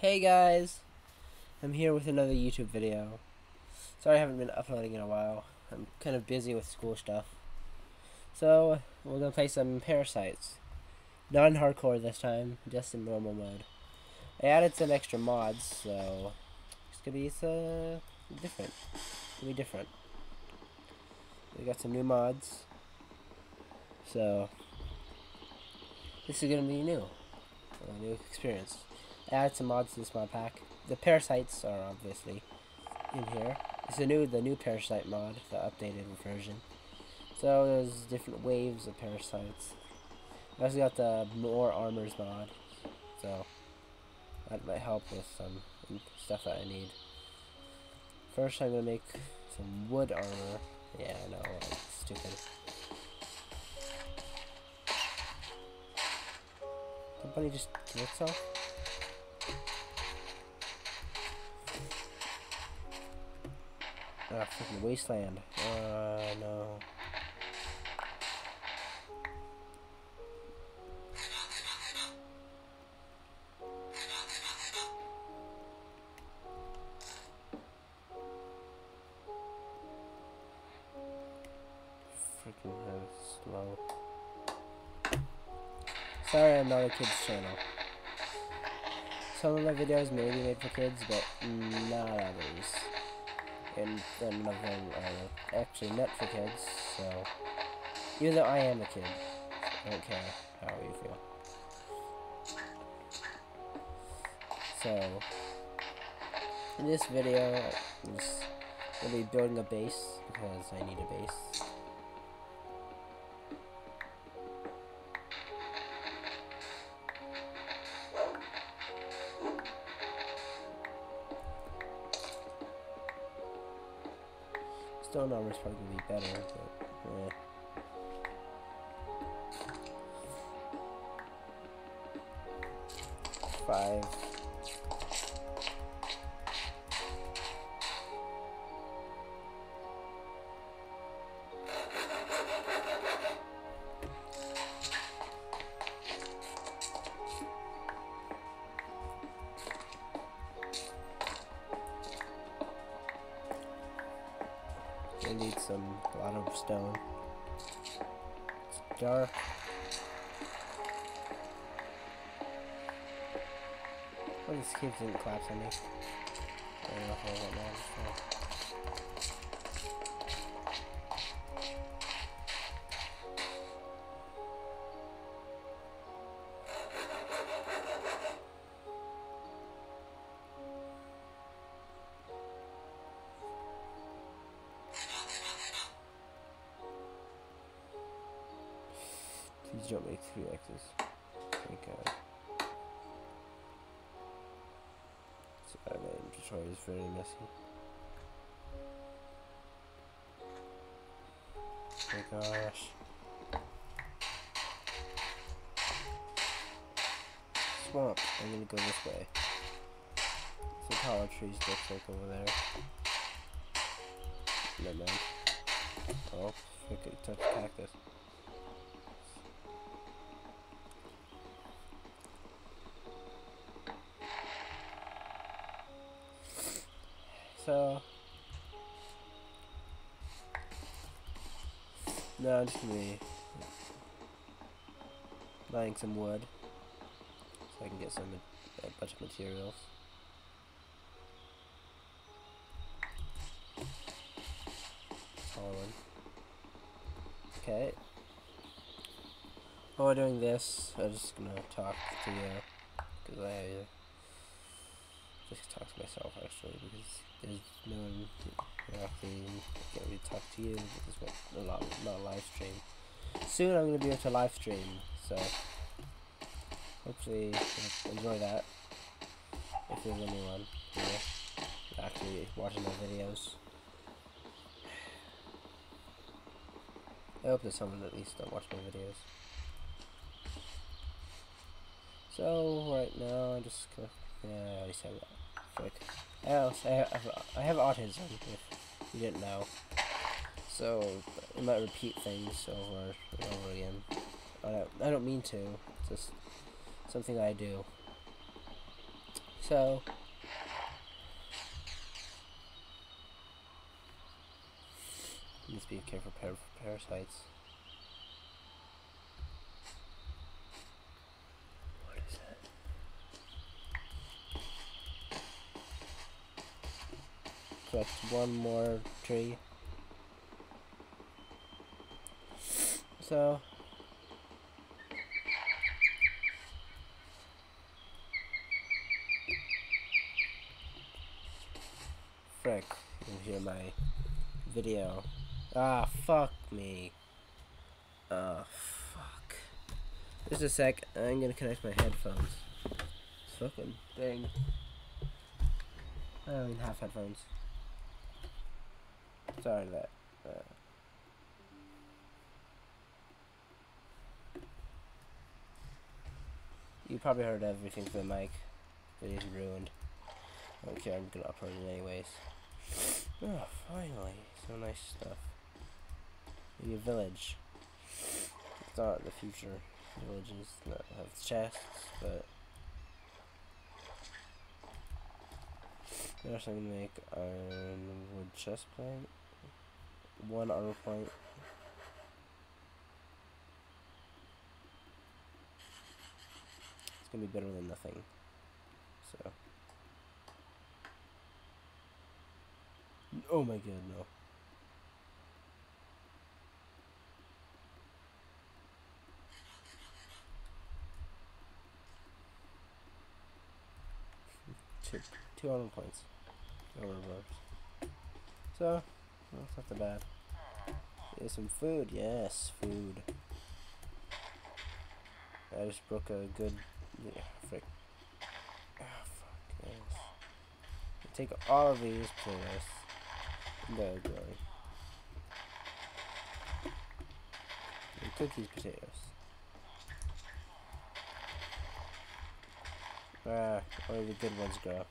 Hey guys, I'm here with another YouTube video. Sorry I haven't been uploading in a while. I'm kind of busy with school stuff. So, we're gonna play some Parasites. Non-hardcore this time, just in normal mode. I added some extra mods, so it's gonna be uh, different. It's gonna be different. We got some new mods. So, this is gonna be new. A new experience. I added some mods to this mod pack. The parasites are obviously in here. It's the new the new parasite mod, the updated version. So there's different waves of parasites. I also got the more armors mod. So that might help with some stuff that I need. First I'm gonna make some wood armor. Yeah, I know, stupid. Bunny just kill itself? Ah, freaking wasteland. Uh, no. Freaking slow. Sorry I'm not a kid's channel. Some of my videos may be made for kids, but not others and then none of them are actually meant for kids, so even though I am a kid, I don't care how you feel. So, in this video, I'm just going to be building a base, because I need a base. Probably gonna be better, but eh. Some, a lot of stone. It's dark. Well, this cave didn't collapse on me. I don't know if I. Don't make three X's. Thank God. Sorry, my inventory is very messy. Oh my gosh. Swamp. I'm gonna go this way. Some power trees looks like over there. Never mind. Oh, I could touch cactus. So no, I'm just gonna be buying some wood so I can get some a bunch of materials. Holland. Okay. While we're doing this, I'm just gonna talk to you because I just talk to myself actually because there's no one actually can't really talk to you because what a lot not a live stream. Soon I'm gonna be able to live stream, so hopefully enjoy that. If there's anyone here actually watching my videos. I hope there's someone at least that watch my videos. So right now I'm just gonna yeah, I already said that. Frick. I also I have, I have autism if you didn't know. So I might repeat things over and over again. I don't I don't mean to. It's just something I do. So, to be careful for parasites. What is that? Collect one more tree. So frick, you hear my video. Ah, fuck me. Ah, fuck. Just a sec, I'm gonna connect my headphones. It's fucking thing. I don't even have headphones. Sorry that. Uh, you probably heard everything from the mic. Video's ruined. Okay, I'm gonna upload it anyways. Oh, finally. Some nice stuff. Maybe a village. It's not the future. Villages that have chests, but there's something to make iron wood chest plate. One armor point. It's gonna be better than nothing. So Oh my god, no. two, points. Bars. So, that's not that bad. Here's some food. Yes, food. I just broke a good. Yeah, frick. Oh, fuck, yes. Take all of these potatoes. No, growing. And cookies, potatoes. Ah, only the good ones grow.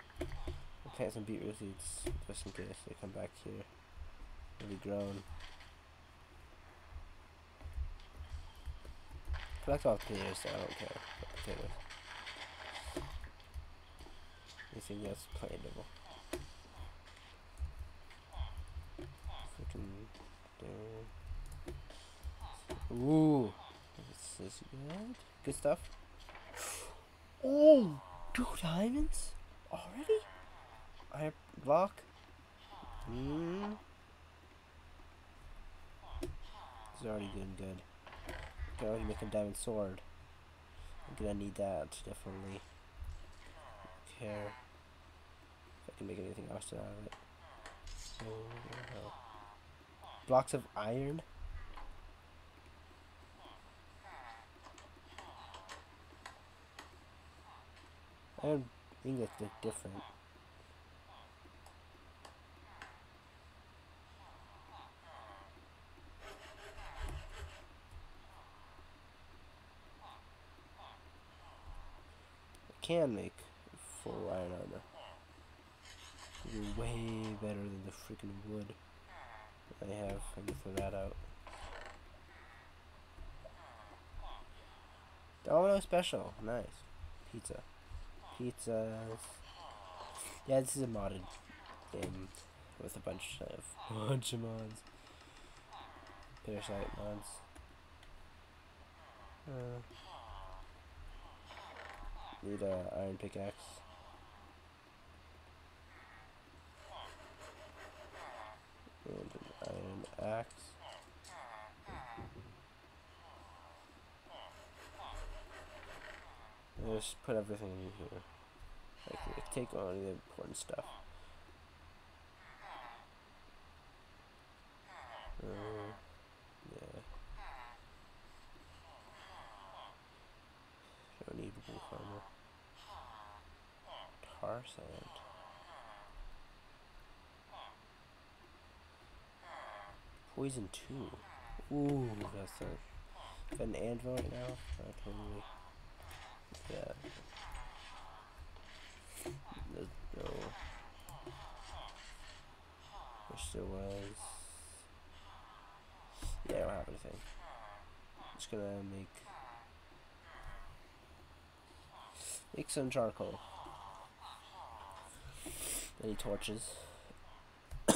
Plant some beetroot seeds just in case they come back here. Be grown. Collect all potatoes, so I don't care about potatoes. Anything else plantable. Ooh. This is good. Good stuff. Oh, two diamonds? Already? I block. Hmm. Is already doing good. Can already make a diamond sword. I'm gonna need that, definitely. Care. If I can make anything else out of it. Oh, Blocks of iron? Iron ingots look different. Can make full iron armor. way better than the freaking wood I have. I can throw that out. Domino special, nice. Pizza pizzas. Yeah, this is a modded game with a bunch of bunch of mods. Parasite mods. Uh, need a iron pickaxe. And an iron axe. just put everything in here. Like, take on the important stuff. Uh, yeah. Don't need wolf armor. Tar sand. Poison two. Ooh, that's a, an anvil right now. Uh, totally. Yeah. Let's go. There was. Yeah, I don't have anything. Just gonna make make some charcoal. Any torches.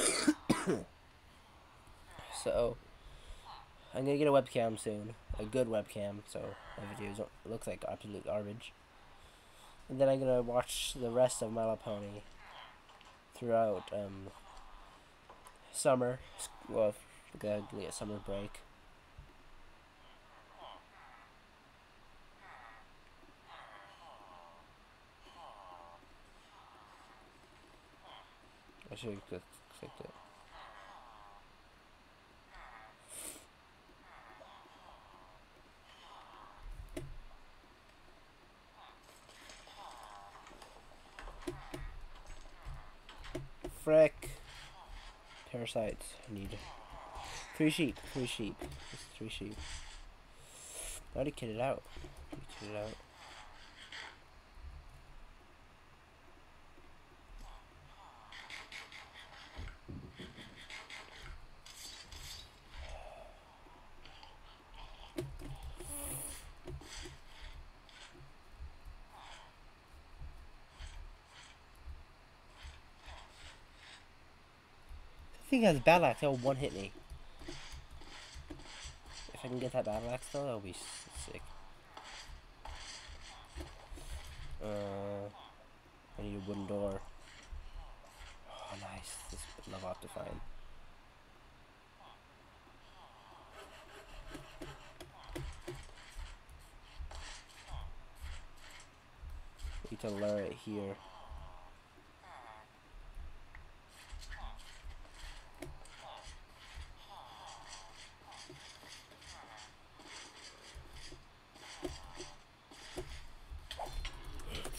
so I'm gonna get a webcam soon, a good webcam, so my videos don't look like absolute garbage. And then I'm gonna watch the rest of My Little Pony throughout um, summer, well, a summer break. I should have clicked it. Frick. Parasites. I need three sheep. Three sheep. Just three sheep. I already kitted out. Kitted out. Thing has battle axe, it'll one hit me. If I can get that battle axe though, that'll be sick. Uh, I need a wooden door. Oh, nice. This to find. Need to lure it here.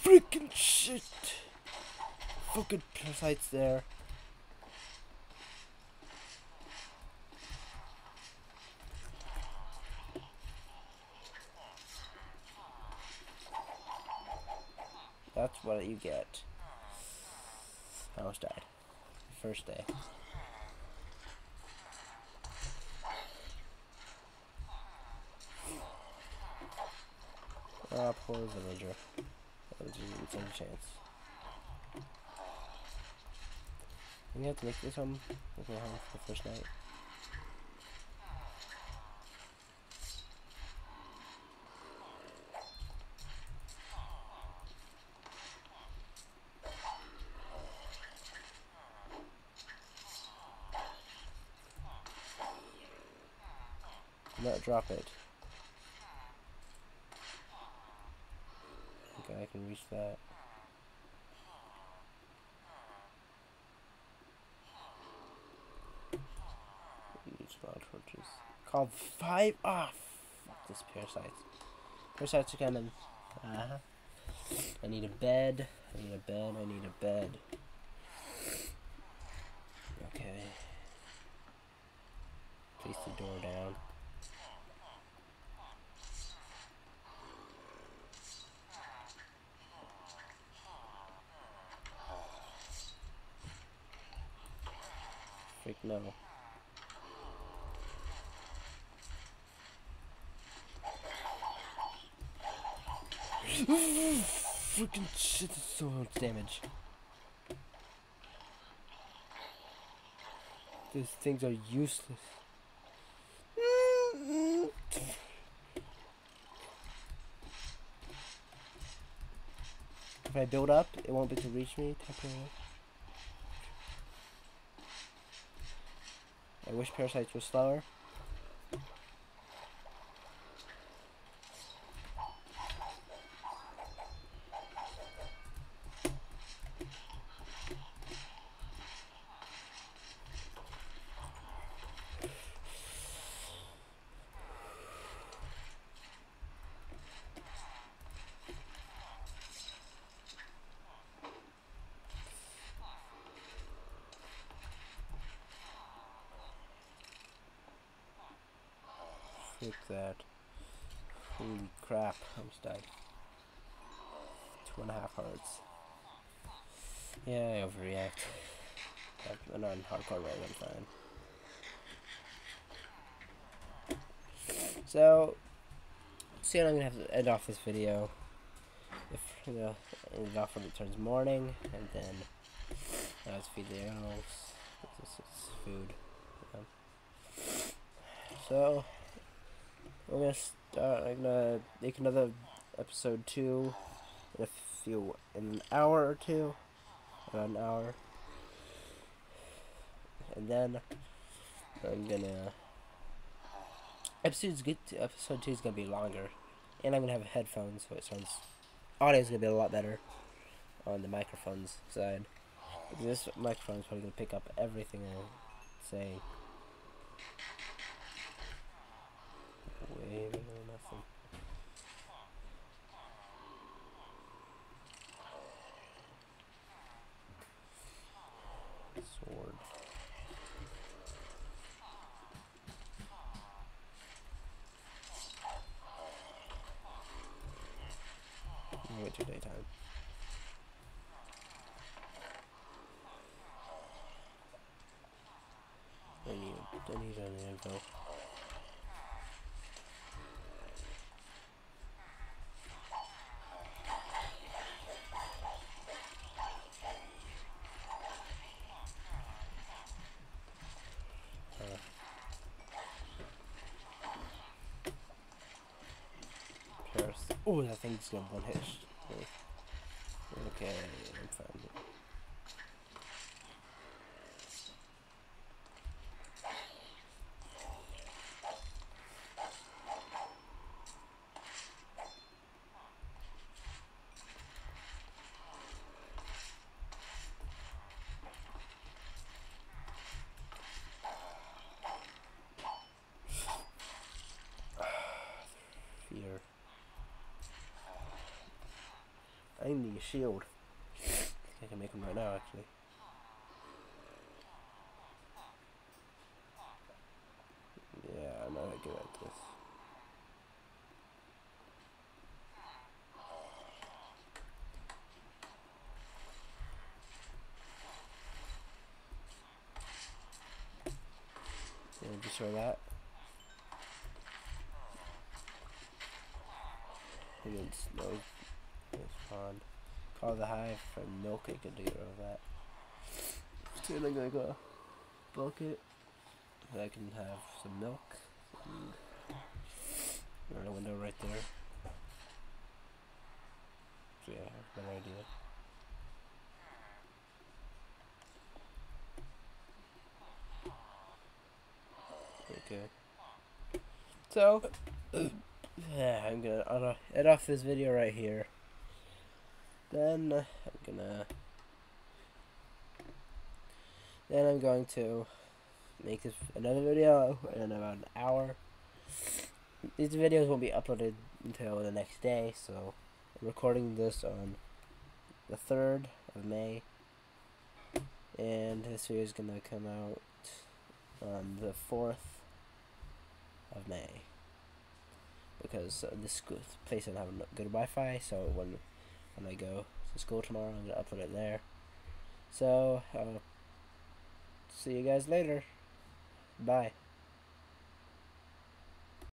Freaking shit! Fucking parasites there. That's what you get. I almost died. First day. Ah, oh, poor villager. It's a chance. We have to make this home. Okay, for the first night. Not drop it. I can reach that. Use my torches. Called five. Ah, oh, fuck this parasite. Parasites are coming. Uh huh. I need a bed. I need a bed. I need a bed. Okay. Place the door down. Freak no. Freaking shit, that's so much damage. These things are useless. If I build up, it won't be to reach me. I wish parasites were slower. That. Holy crap, I'm stuck. Two and a half hearts. Yeah, I overreact. I'm not hardcore I'm fine. So, soon I'm gonna have to end off this video. If you know, end it off when it turns morning, and then uh, Let's feed the animals. This is food. So we're gonna start. I'm gonna make another episode two in a few in an hour or two, about an hour, and then I'm gonna episodes get to, episode two is gonna be longer, and I'm gonna have headphones so it sounds audio is gonna be a lot better on the microphones side. This microphone is probably gonna pick up everything I'm saying. Wait, nothing. Sword. Till daytime. I need, I need an info. Uh, Paris. Oh, that thing's gonna one hit. Okay, I'm fine. Fear. I need a shield. I can make them right now, actually. Yeah, I'm not good at this. Yeah, destroy that. And then snow spawn. Call the hive for milk it can do of that. I'm gonna go bucket. So I can have some milk. There's a window right there. So yeah, better idea. Okay. So, yeah, I'm gonna end off this video right here. Then I'm gonna. Then I'm going to make this another video in about an hour. These videos won't be uploaded until the next day, so I'm recording this on the 3rd of May. And this video is gonna come out on the 4th of May. Because uh, this place doesn't have good Wi-Fi, so when when I go to school tomorrow, I'm upload it there. So, uh, see you guys later. Bye.